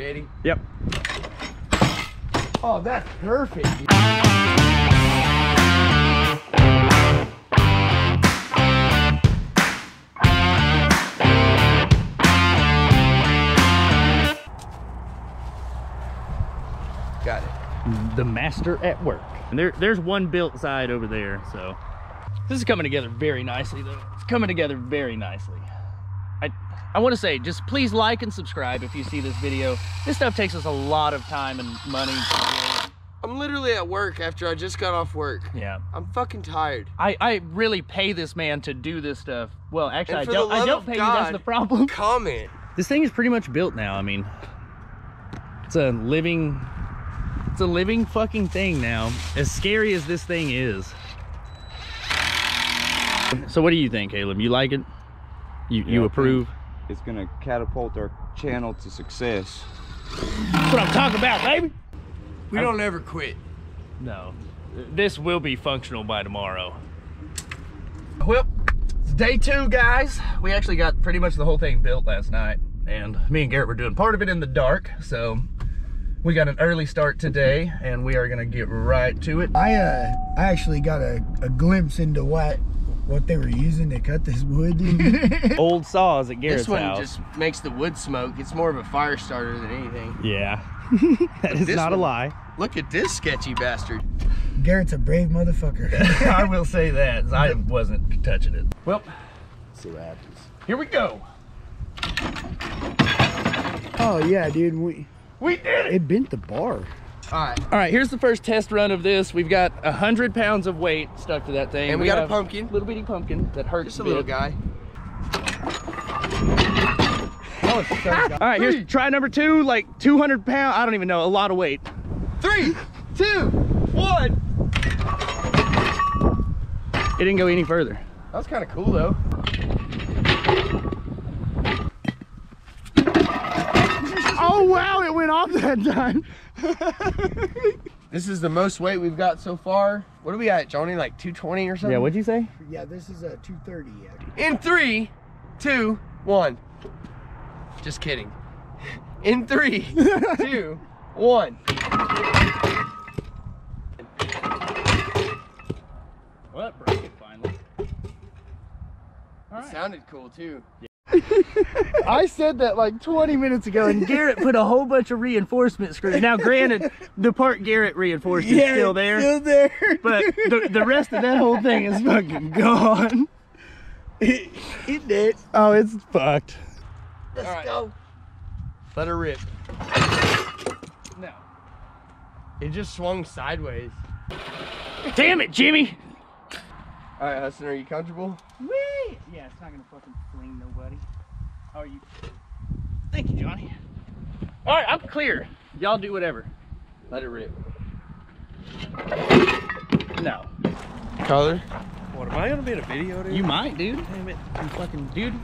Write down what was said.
Ready? Yep. Oh, that's perfect. Got it. The master at work. And there, there's one built side over there, so. This is coming together very nicely though. It's coming together very nicely. I, I want to say, just please like and subscribe if you see this video. This stuff takes us a lot of time and money. I'm literally at work after I just got off work. Yeah. I'm fucking tired. I, I really pay this man to do this stuff. Well, actually, I And for the don't, I don't of pay you. That's the problem. Comment. This thing is pretty much built now. I mean, it's a living, it's a living fucking thing now. As scary as this thing is. So what do you think, Caleb? You like it? You, Yeah, you think- approve? It's gonna catapult our channel to success. That's what I'm talking about, baby. We don't ever quit. No, this will be functional by tomorrow. Well, it's day two, guys. We actually got pretty much the whole thing built last night, and me and Garrett were doing part of it in the dark, so we got an early start today, and we are gonna get right to it. I uh I actually got a, a glimpse into what what they were using to cut this wood. Old saws at Garrett's This one house. just makes the wood smoke. It's more of a fire starter than anything. Yeah, that is This not a lie. Look at this sketchy bastard. Garrett's a brave motherfucker. I will say that. I wasn't touching it. Well, see what happens. here we go. Oh yeah, dude, we We did it. it bent the bar. All right. All right, here's the first test run of this. We've got a hundred pounds of weight stuck to that thing. And we got a pumpkin. little bitty pumpkin that hurts Just a bit. little guy. Oh, it's so All right, here's try number two, like 200 pound. I don't even know, a lot of weight. Three, two, one. It didn't go any further. That was kind of cool though. Oh wow, it went off that time. This is the most weight we've got so far. What are we at, Johnny? Like 220 or something? Yeah, what'd you say? Yeah, this is a 230. Yeah. In three, two, one. Just kidding. In three, two, one. Well, that broke it finally. All It sounded cool too. I said that like 20 minutes ago, and Garrett put a whole bunch of reinforcement screws. Now, granted, the part Garrett reinforced is still there, Still there. but the, the rest of that whole thing is fucking gone. it, it did. Oh, it's fucked. Let's go. Let her rip. No. It just swung sideways. Damn it, Jimmy. All right, Hudson, are you comfortable? Whee! Yeah, it's not gonna fucking fling nobody. How are you? Thank you, Johnny. All right, I'm clear. Y'all do whatever. Let it rip. No. Color? What am I gonna be in a video, dude? You might, dude. Damn it. You fucking dude.